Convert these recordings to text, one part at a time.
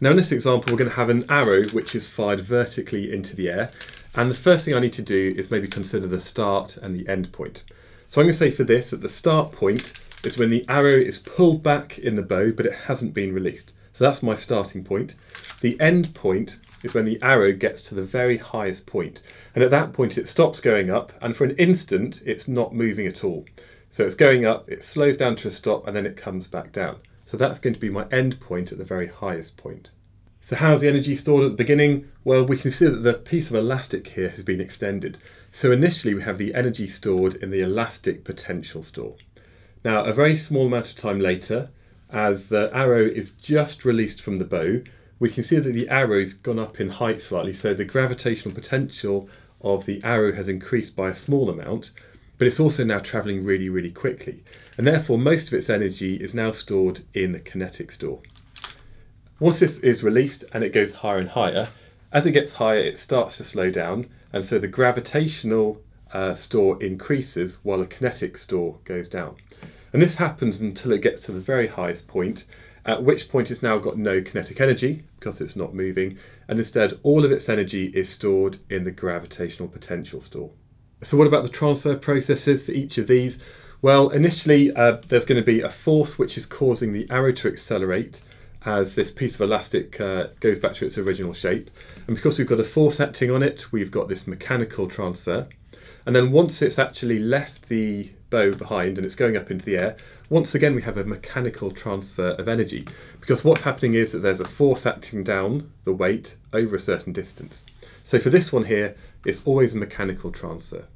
Now in this example we're going to have an arrow which is fired vertically into the air and the first thing I need to do is maybe consider the start and the end point. So I'm going to say for this that the start point is when the arrow is pulled back in the bow but it hasn't been released. So that's my starting point. The end point is when the arrow gets to the very highest point and at that point it stops going up and for an instant it's not moving at all. So it's going up, it slows down to a stop and then it comes back down. So that's going to be my end point at the very highest point. So how's the energy stored at the beginning? Well, we can see that the piece of elastic here has been extended. So initially we have the energy stored in the elastic potential store. Now, a very small amount of time later, as the arrow is just released from the bow, we can see that the arrow's gone up in height slightly, so the gravitational potential of the arrow has increased by a small amount, but it's also now travelling really, really quickly. And therefore, most of its energy is now stored in the kinetic store. Once this is released and it goes higher and higher, as it gets higher, it starts to slow down, and so the gravitational uh, store increases while the kinetic store goes down. And this happens until it gets to the very highest point, at which point it's now got no kinetic energy because it's not moving, and instead all of its energy is stored in the gravitational potential store. So what about the transfer processes for each of these? Well, initially uh, there's going to be a force which is causing the arrow to accelerate as this piece of elastic uh, goes back to its original shape. And because we've got a force acting on it, we've got this mechanical transfer. And then once it's actually left the bow behind and it's going up into the air, once again we have a mechanical transfer of energy. Because what's happening is that there's a force acting down the weight over a certain distance. So for this one here, it's always a mechanical transfer.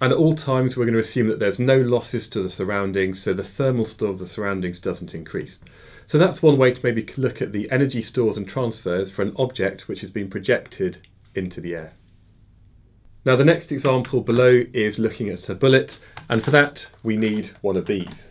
And at all times, we're going to assume that there's no losses to the surroundings, so the thermal store of the surroundings doesn't increase. So that's one way to maybe look at the energy stores and transfers for an object which has been projected into the air. Now the next example below is looking at a bullet, and for that we need one of these.